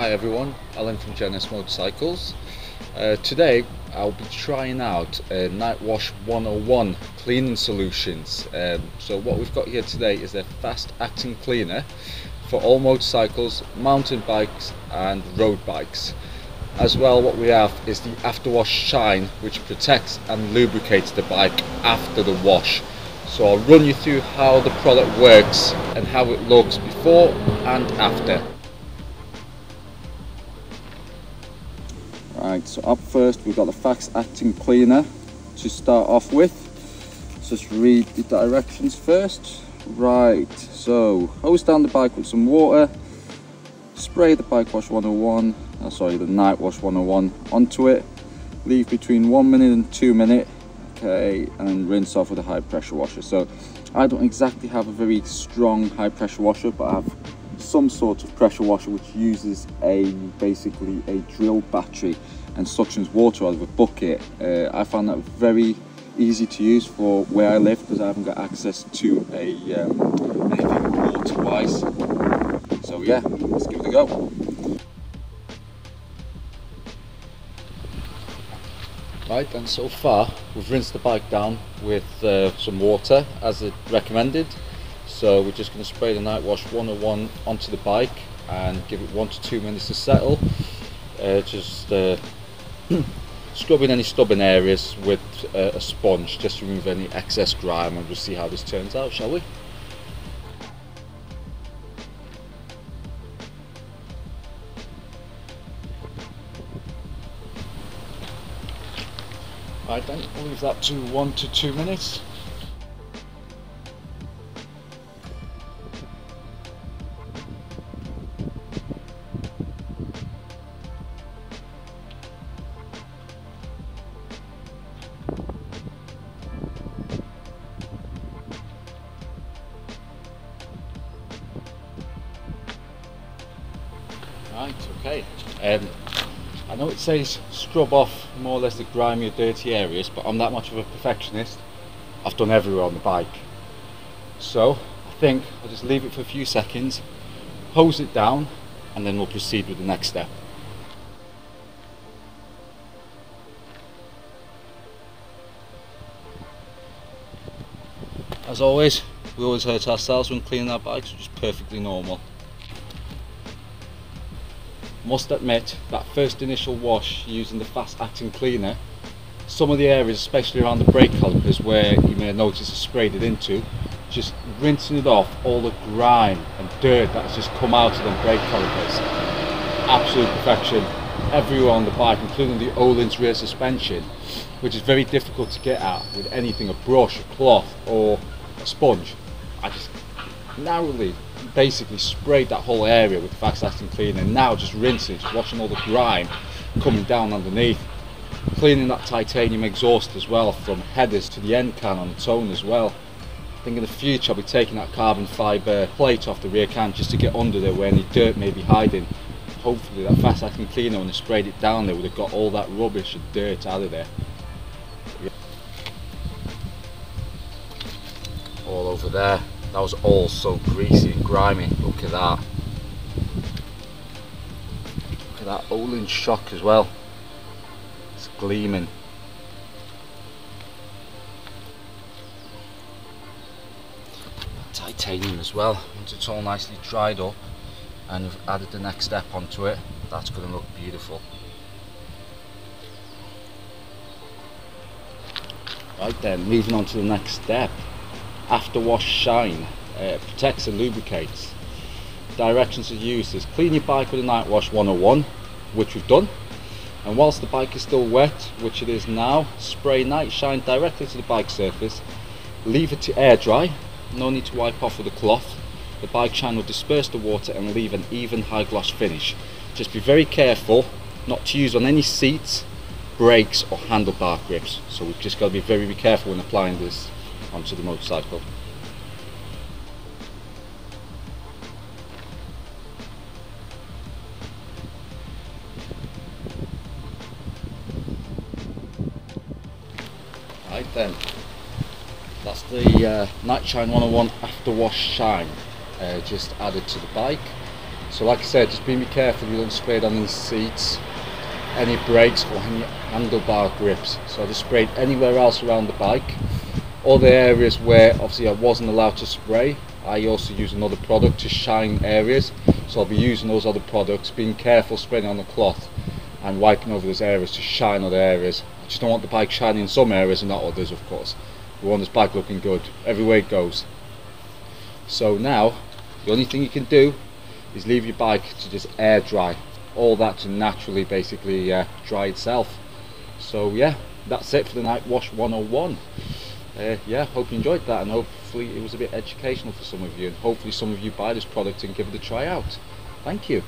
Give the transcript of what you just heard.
Hi everyone, Allan from J&S Motorcycles. Uh, today I'll be trying out uh, Knightwash 101 cleaning solutions. Um, so what we've got here today is a fast acting cleaner for all motorcycles, mountain bikes and road bikes. As well what we have is the afterwash shine which protects and lubricates the bike after the wash. So I'll run you through how the product works and how it looks before and after. Right, so up first we've got the fast acting cleaner to start off with. Let's just read the directions first. Right, so hose down the bike with some water, spray the bike wash 101, oh, uh, sorry, the Knightwash 101 onto it, leave between one minute and two minute, okay, and rinse off with a high pressure washer. So I don't exactly have a very strong high pressure washer, but I have some sort of pressure washer which uses a basically a drill battery and suctions water out of a bucket. Uh, I found that very easy to use for where I live because I haven't got access to a um, anything water wise. So yeah, let's give it a go. Right, and so far we've rinsed the bike down with uh, some water as it recommended. So we're just going to spray the Knightwash 101 onto the bike and give it one to two minutes to settle. Uh, just uh, scrubbing any stubborn areas with uh, a sponge just to remove any excess grime and we'll see how this turns out, shall we? Right then, we'll leave that to one to two minutes. Right, okay. Um, I know it says scrub off more or less the grimy or dirty areas, but I'm that much of a perfectionist. I've done everywhere on the bike. So, I think I'll just leave it for a few seconds, hose it down, and then we'll proceed with the next step. As always, we always hurt ourselves when cleaning our bikes, which is perfectly normal must admit that first initial wash using the fast acting cleaner some of the areas especially around the brake calipers where you may notice it's sprayed it into just rinsing it off all the grime and dirt that's just come out of the brake calipers. Absolute perfection. Everywhere on the bike including the Öhlins rear suspension which is very difficult to get at with anything a brush a cloth or a sponge. I just narrowly basically sprayed that whole area with fast acting cleaner and now just rinsing just washing all the grime coming down underneath. Cleaning that titanium exhaust as well from headers to the end can on the tone as well. I think in the future I'll be taking that carbon fibre plate off the rear can just to get under there where any dirt may be hiding. Hopefully that fast acting cleaner when I sprayed it down there would have got all that rubbish and dirt out of there. All over there that was all so greasy and grimy. Look at that. Look at that Öhlins shock as well. It's gleaming. Titanium as well. Once it's all nicely dried up and we've added the next step onto it, that's going to look beautiful. Right then, moving on to the next step after wash shine uh, protects and lubricates. Directions to use is clean your bike with a Knightwash 101 which we've done. And whilst the bike is still wet which it is now spray night shine directly to the bike surface leave it to air dry no need to wipe off with a cloth. The bike shine will disperse the water and leave an even high gloss finish. Just be very careful not to use on any seats brakes or handlebar grips. So we've just got to be very, very careful when applying this onto the motorcycle. Right then, that's the uh, Night Shine 101 After Wash Shine, uh, just added to the bike. So like I said, just be careful you don't spray it on these seats, any brakes or any handlebar grips. So I just sprayed anywhere else around the bike. All the areas where obviously I wasn't allowed to spray, I also use another product to shine areas. So I'll be using those other products, being careful spraying on the cloth and wiping over those areas to shine other areas. I just don't want the bike shining in some areas and not others of course. We want this bike looking good everywhere it goes. So now, the only thing you can do is leave your bike to just air dry. All that to naturally basically uh, dry itself. So yeah, that's it for the Knightwash 101. Uh, yeah, hope you enjoyed that and hopefully it was a bit educational for some of you and hopefully some of you buy this product and give it a try out. Thank you.